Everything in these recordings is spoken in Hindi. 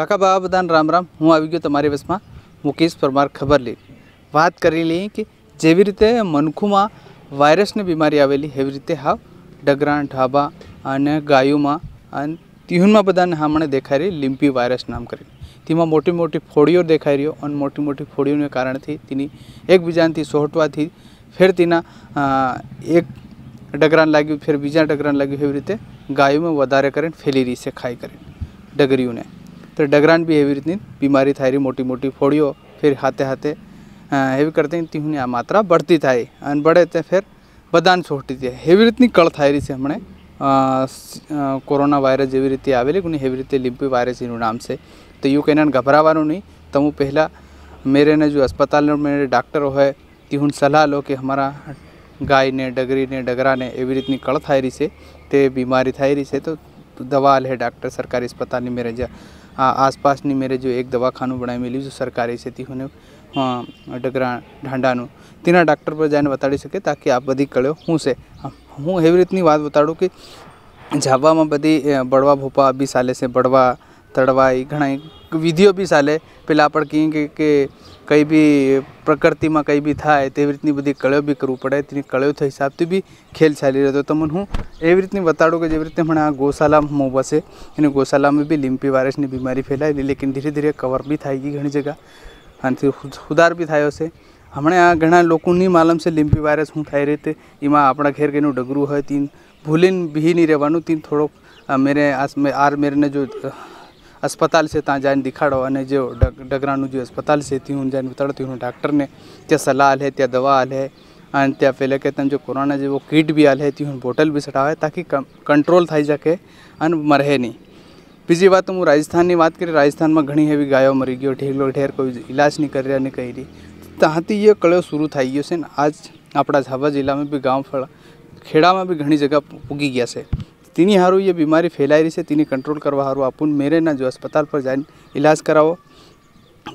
કાકા બાબા બધાને રામ રામ હું આવી ગયો તમારી બસમાં મુકેશ પરમાર ખબર લઈ વાત કરી લઈએ કે જેવી રીતે મનખુમાં વાયરસની બીમારી આવેલી એવી રીતે હાવ ડગરાણ ઢાબા અને ગાયોમાં અને તિહુનમાં બધાને હમણાં દેખાઈ રહી લિમ્પી વાયરસ નામ કરી તેમાં મોટી મોટી ફોડીઓ દેખાઈ રહ્યો અને મોટી મોટી ફોડીઓને કારણથી તેની એકબીજાથી સોહટવાથી ફેર તેના અ, એક ડગરાન લાગ્યું ફેર બીજા ડગરાન લાગ્યું એવી રીતે ગાયોમાં વધારે કરીને ફેલી રહી છે ખાઈ કરીને ડગરીઓને तो डगरान भी ये रीतनी बीमारी थाय रही मोटी मोटी फोड़ियों, फिर हाथे हाथे ये करते हैं, तीन आ मात्रा बढ़ती थाई बढ़े तो फिर बदान छोटती थी। हेवी रीतनी कड़ थाय हमने कोरोना वायरस जी रीते आएगी ये रीते लिम्पी वायरस यू नाम से। तो यू कहना गभरावा नहीं तो हूँ पहला मेरे ने जो अस्पताल मेरे डॉक्टर हो तीन सलाह लो कि हमारा गाय ने, डगरी ने, डगरा ने एवं रीतनी कड़ थाय रही से बीमारी थाय रही से तो दवा ले डॉक्टर, सरकारी अस्पताल ने मेरे ज़्यादा આસપાસની મેરે જો એક દવાખાનું બનાવી મેલ્યું છે સરકારી છે તીઓને ડગરા ઢાંડાનું તેના ડૉક્ટર પર જઈને બતાડી શકે તાકી આ બધી કળીઓ શું છે હું એવી રીતની વાત બતાડું કે જાવામાં બધી બળવા ભોપા બી સાલે છે બળવા તળવા એ ઘણા વિધિઓ બી ચાલે પેલા આપણે કહીએ કે કે કંઈ બી પ્રકૃતિમાં કંઈ બી થાય તેવી રીતની બધી કળ્યો બી કરવું પડે તેની કળ્યો હિસાબથી બી ખેલ ચાલી રહ્યો હતો તમને હું એવી રીતની બતાડું કે જેવી રીતે હમણાં આ ગૌશાલા મોં બસે એને ગૌશાલામાં બી લિમ્પી વાયરસની બીમારી ફેલાયેલી લેકિન ધીરે ધીરે કવર બી થઈ ગઈ ઘણી જગ્યા આનાથી સુ- સુધાર બી થયો છે હમણાં આ ઘણા લોકોની માલમ છે લિમ્પી વાયરસ શું થઈ રહી તે એમાં આપણા ઘેર કંઈનું ડગરું હોય તીન ભૂલીને બી નહીં રહેવાનું તીન થોડોક અ, મેરે આસ મેં આર મેરને જો अस्पताल से तक जाए दिखाड़ो अने जो डगरानू जो अस्पताल से थी जाए बताड़ो तीन डॉक्टर ने ते सलाह है त्या दवा हल है अन त्या पहले कहते हैं जो कोरोना जो वो किट भी आल है तीन बोटल भी सटावे ताकि कंट्रोल थी जाके अन मरे नहीं। बीजी बात तो हूँ राजस्थान की बात करें, राजस्थान में घनी हेवी गायों मरी गयो ढेर ढेर कोई इलाज नहीं कर रहा नहीं कही रही। तहती ये कड़ो शुरू थी गए आज अपना झाबा जिला में भी गाँव फल खेड़ा में भी घनी जगह उगी गया से। તેની સારું એ બીમારી ફેલાઈ રહી છે તેની કંટ્રોલ કરવા સારું આપણ મેરેના જો अस्पताल પર જઈને ઇલાજ કરાવો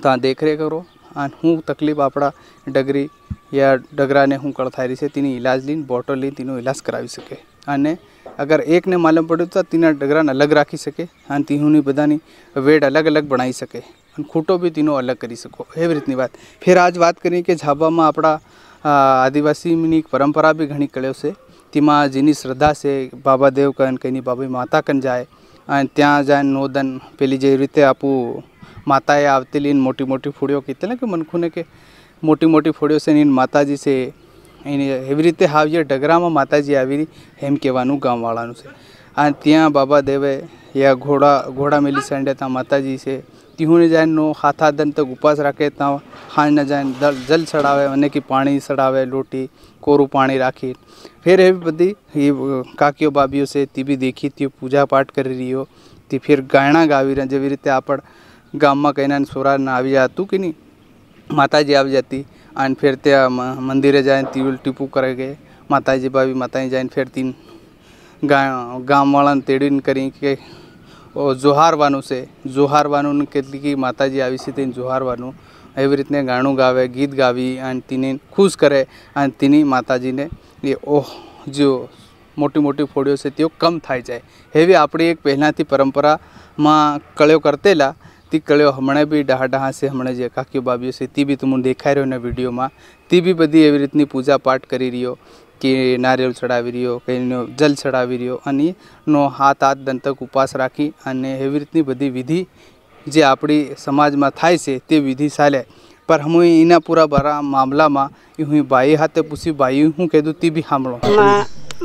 ત્યાં દેખરેખ કરો અને શું તકલીફ આપણા ડગરી યા ડગરાને શું કળ થાય રહી છે તેની ઇલાજ લઈને બોટલ લઈને તેનો ઇલાજ કરાવી શકે અને અગર એકને માલુમ પડ્યું તો તેના ડગરાને અલગ રાખી શકે અને તેની બધાની વેડ અલગ અલગ બનાવી શકે અને ખૂટો બી તેનો અલગ કરી શકો એવી રીતની વાત ફેર આજ વાત કરીએ કે ઝાબામાં આપણા આ, આદિવાસીની એક પરંપરા બી ઘણી કળ્યો છે તેમાં જેની શ્રદ્ધા છે, બાબા દેવ કન કંઈની બાબા માતા કન જાય, અને ત્યાં જાય નોદન, પેલી જે રીતે આપું માતાએ આવતેલી મોટી મોટી ફૂડીઓ કીધી ને કે મનખુને કે મોટી મોટી ફૂડીઓ છે એની માતાજી છે, એની એવી રીતે હાવીએ ડગરામાં માતાજી આવી એમ કહેવાનું ગામવાળાનું છે. અને ત્યાં બાબા દેવે યા ઘોડા ઘોડા મેલી સાંડે ત્યાં માતાજી છે તીહુને જાય નો હાથા દન તક ઉપવાસ રાખે ત્યાં હાંજને જાય દલ જલ ચડાવે અને કે પાણી ચડાવે લોટી કોરું પાણી રાખી ફેર એવી બધી એ કાકીઓ બાબીઓ છે તે બી દેખી તે પૂજા પાઠ કરી રહ્યો તે ફેર ગાયણા ગાવી રહ્યા જેવી રીતે આપણ ગામમાં કહીને સોરાને આવી જતું કે નહીં માતાજી આવી જતી અને ફેર ત્યાં મ- મંદિરે જાય તીવલ ટીપું કરે કે માતાજી બાવી માતાજી જાય ફેર તીન ગા, ગામવાળાને તેડીને કરી કે જોહારવાનું છે, જોહારવાનું કેટલીક માતાજી આવી છે તેને જોહારવાનું. એવી રીતને ગાણું ગાવે, ગીત ગાવી અને તેને ખુશ કરે અને તેની માતાજીને એ, ઓહ, જો મોટી મોટી ફોડીઓ છે તેઓ કમ થાય જાય. એવી આપણી એક પહેલાંથી પરંપરામાં કળ્યો કરતેલા, તે કળ્યો હમણાં બી ડહા ડહા છે, હમણાં જે કાકીઓ બાબીઓ છે, તે બી તમને દેખાઈ રહ્યો ને વિડીયોમાં. તે બી બધી એવી રીતની પૂજા પાઠ કરી રહ્યો. કે નારિયેળ ચડાવી રહ્યો કંઈનો જલ ચડાવી રહ્યો અને નો હાથ હાથ દંતક ઉપવાસ રાખી અને એવી રીતની બધી વિધિ જે આપણી સમાજમાં થાય છે તે વિધિ ચાલે પર હું એના પૂરા બરા મામલામાં એ હું બાઈ હાથે પૂછી બાઈ હું કીધું તે બી સાંભળો मा,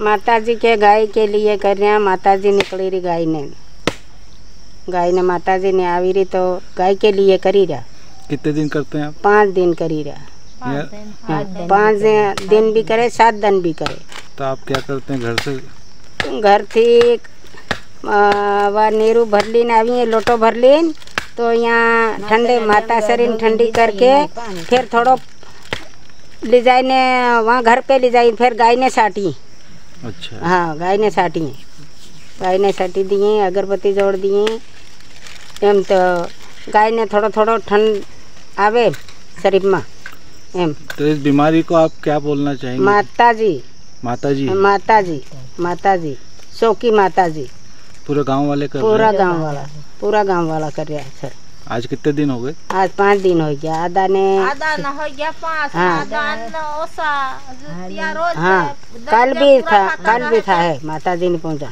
माता जी के गाय के लिए कर रहे हैं माता जी निकली रही गाय ने गाय ने माता जी ने आवी रही तो गाय के लिए करी रहा कितने दिन करते हैं पाँच दिन करी रहा आप या- हाँ, तो पाँच दिन, दिन। भी करे सात दिन भी करे। तो आप क्या करते हैं घर से? घर थी वह नेहरू भर लीन आई लोटो भर लीन तो यहाँ ठंडे माता शरीन ठंडी करके फिर थोड़ा ले जाए वहाँ घर पे ले जाए फिर गाय ने साटी। अच्छा। हाँ गाय ने साटी। गाय ने साटी दिए अगरबत्ती जोड़ दिए एम तो गाय ने थोड़ा थोड़ा ठंड आवे शरीर में। एम। तो इस बीमारी को आप क्या बोलना चाहेंगे? माता जी माता जी माता जी माता जी शौकी माता जी पूरा गाँव वाले कर पूरा गाँव वाला। पूरा गाँव वाला कर रहा है सर। आज कितने दिन हो गए? आज पाँच दिन हो गया। आधा ने आधा ना हो गया पाँच। हाँ। हाँ। कल भी था कल भी था है। माता जी ने पहुँचा।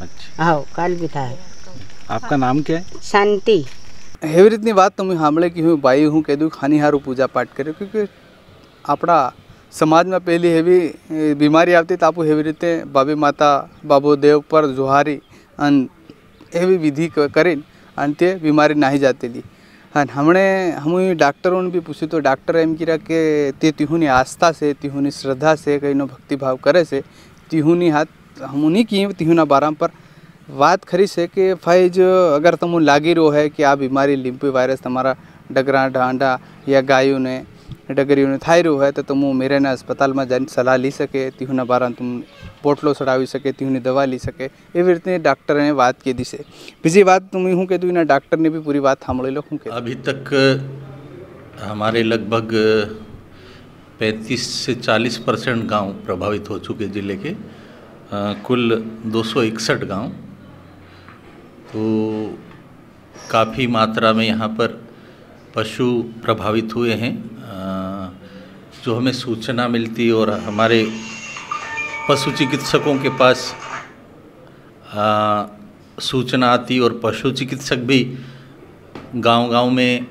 अच्छा। हाँ कल भी था है। आपका नाम क्या है? शांति। એવી રીતની વાત તમે સાંભળે કે હું ભાઈ હું કીધું ખાનીહારું પૂજા પાઠ કર્યો કે આપણા સમાજમાં પહેલી એવી એ, બીમારી આવતી તો આપણું એવી રીતે બાબી માતા બાબો દેવ પર જોહારી અને એવી વિધિ ક- કરીને અને તે બીમારી નાહી જતી અને હમણે હું ડાક્ટરોને બી પૂછ્યું તો ડાક્ટરે એમ કીધા કે તે તિહુની આસ્થા છે તિહુની શ્રદ્ધા છે કઈનો ભક્તિભાવ કરે છે તિહુની હાથ હું નહીં કહીએ તિહુના બારામ પર વાત ખરી છે કે ફાઈજ અગર તમને લાગી રહ્યો હે કે આ બીમારી લિમ્પી વાયરસ તમારા ડગરા ઢાંડા યા ગાયોને ડગરીઓને થઈ રહ્યું હોય તો તમે મેરેના અસ્પતાલમાં જઈને સલાહ લઈ શકે તીહુના બારામાં તમે પોટલો ચડાવી શકે તીહુની દવા લઈ શકે એવી રીતે ડાક્ટરે વાત કીધી છે બીજી વાત તમે શું કીધું એના ડાક્ટરને બી પૂરી વાત સાંભળી લો શું કીધું अभी तक हमारे लगभग 35 से 40 परसेंट गाँव प्रभावित हो चुके ज़िले के अ, कुल दो सौ इकसठ गाँव तो काफ़ी मात्रा में यहाँ पर पशु प्रभावित हुए हैं। जो हमें सूचना मिलती और हमारे पशु चिकित्सकों के पास आ, सूचना आती और पशु चिकित्सक भी गांव-गांव में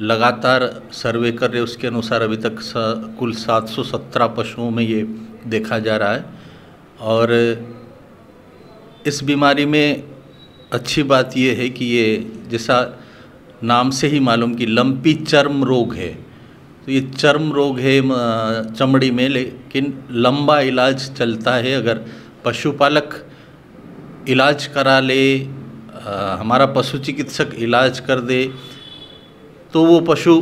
लगातार सर्वे कर रहे उसके अनुसार अभी तक स, कुल 717 पशुओं में ये देखा जा रहा है। और इस बीमारी में अच्छी बात ये है कि ये जैसा नाम से ही मालूम कि लंपी चर्म रोग है। तो ये चर्म रोग है चमड़ी में लेकिन लंबा इलाज चलता है। अगर पशुपालक इलाज करा ले अ, हमारा पशु चिकित्सक इलाज कर दे तो वो पशु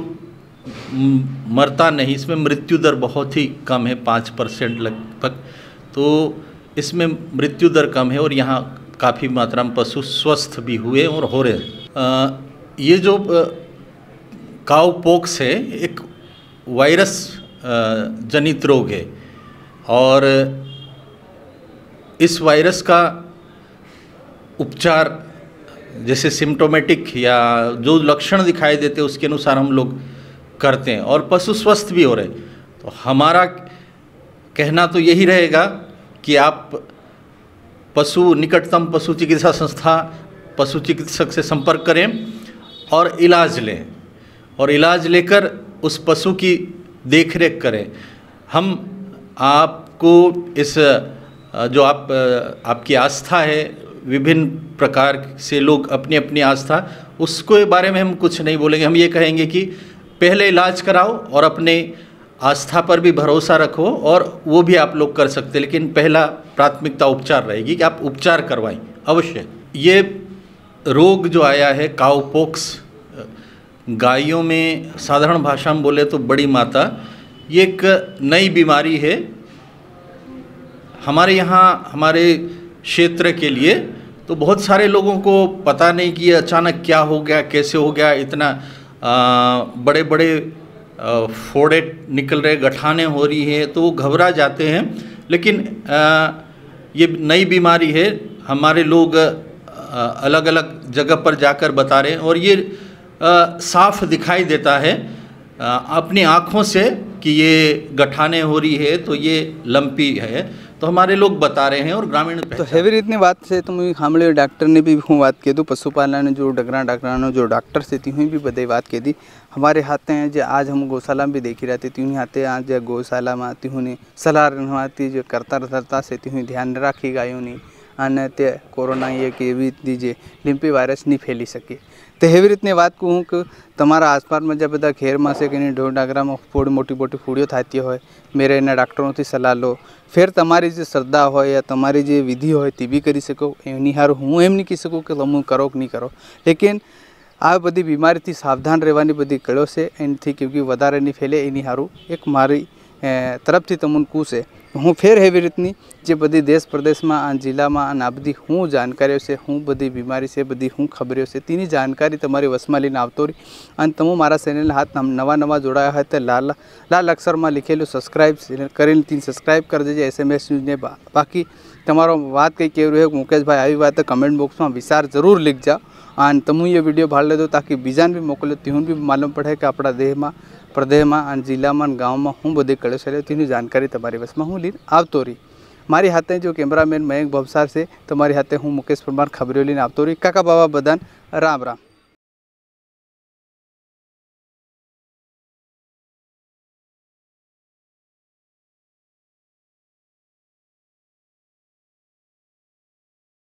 मरता नहीं। इसमें मृत्यु दर बहुत ही कम है पाँच परसेंट लगभग। तो इसमें मृत्यु दर कम है और यहाँ काफ़ी मात्रा में पशु स्वस्थ भी हुए और हो रहे हैं। ये जो काउ पोक्स है, एक वायरस जनित रोग है। और इस वायरस का उपचार जैसे सिम्टोमेटिक या जो लक्षण दिखाई देते उसके अनुसार हम लोग करते हैं और पशु स्वस्थ भी हो रहे तो हमारा कहना तो यही रहेगा कि आप पशु निकटतम पशु चिकित्सा संस्था पशु चिकित्सक से संपर्क करें और इलाज लें। और इलाज लेकर उस पशु की देख रेख करें। हम आपको इस, जो आप, आपकी आस्था है, विभिन्न प्रकार से लोग अपनी अपनी आस्था, उसके बारे में हम कुछ नहीं बोलेंगे। हम ये कहेंगे कि पहले इलाज कराओ और अपने आस्था पर भी भरोसा रखो और वो भी आप लोग कर सकते हैं। लेकिन पहला प्राथमिकता उपचार रहेगी कि आप उपचार करवाएँ, अवश्य। ये रोग जो आया है, काउपोक्स, गायों में साधारण भाषा में बोले तो बड़ी माता, ये एक नई बीमारी है। हमारे यहाँ, हमारे क्षेत्र के लिए तो बहुत सारे लोगों को पता नहीं कि अचानक क्या हो गया, कैसे हो गया, इतना बड़े बड़े फोड़े निकल रहे गठाने हो रही है तो वो घबरा जाते हैं। लेकिन ये नई बीमारी है हमारे लोग अलग अलग जगह पर जाकर बता रहे हैं और ये साफ़ दिखाई देता है अपनी आँखों से कि ये गठाने हो रही है तो ये लंपी है। तो हमारे लोग बता रहे हैं और ग्रामीण तो हेवी इतनी बात से तो मुझे हमले डॉक्टर ने भी हूँ बात कह दो पशुपालन जो डगरा डगरा जो डॉक्टर से थी हुई भी बदई बात कह दी। हमारे हाथे हैं जो आज हम गौशाला में भी देखी रहती तीन हाथे आज गौशाला में तीहुनी सलाह रहती जो करता रहता से ती हुई ध्यान राखी गायोनी અને તે કોરોના એક એવી હતી જે લિમ્પી વાયરસ નહીં ફેલી શકે તો એવી રીતની વાત કહું કે તમારા આસપાસમાં જે બધા ખેરમાં છે કે એની ઢોર ડાગરામાં ફૂડ મોટી મોટી ફૂડીઓ થતી હોય મેરે એના ડૉક્ટરોથી સલાહ લો ફેર તમારી જે શ્રદ્ધા હોય યા તમારી જે વિધિ હોય તે બી કરી શકો એની હારું હું એમ નહીં કહી શકું કે તમે કરો કે નહીં કરો લેકિન આ બધી બીમારીથી સાવધાન રહેવાની બધી કળો છે. એનાથી કેમ કે વધારે નહીં ફેલે એની હારું. એક મારી તરફથી તમને કહું છે. હું ફેર એવી રીતની જે બધી દેશ પ્રદેશમાં આ જિલ્લામાં અને આ બધી હું જાણકારીઓ છે હું બધી બીમારી છે બધી હું ખબરીઓ છે તેની જાણકારી તમારી વસમાં લઈને આવતો રહી અને તમે મારા ચેનલના હાથ નવા નવા જોડાયા હોય તો લાલ લાલ અક્ષરમાં લખેલું સબસ્ક્રાઈબ કરીને તેને સબસ્ક્રાઈબ કરી દેજો એસએમએસ ન્યૂઝને બા- બાકી તમારો વાત કંઈ કેવું રહ્યું મુકેશભાઈ આવી વાત તો કમેન્ટ બોક્સમાં વિચાર જરૂર લીખજો અને તમે એ વિડીયો ભાડ લેજો તાકી બીજાને બી મોકલ્યો તેવું બી માલુમ પડે કે આપણા દેહમાં પ્રદેશમાં અને જિલ્લામાં અને ગામમાં હું બધી કળે છે તેની જાણકારી તમારી વસમાં હું લઈને આવતો રહી મારી હાથે જો કેમેરામેન મયંક ભવસાર છે તમારી હાથે હું મુકેશ પરમાર ખબરીઓ લઈને આવતો રહી કાકા બાબા બધાને રામ રામ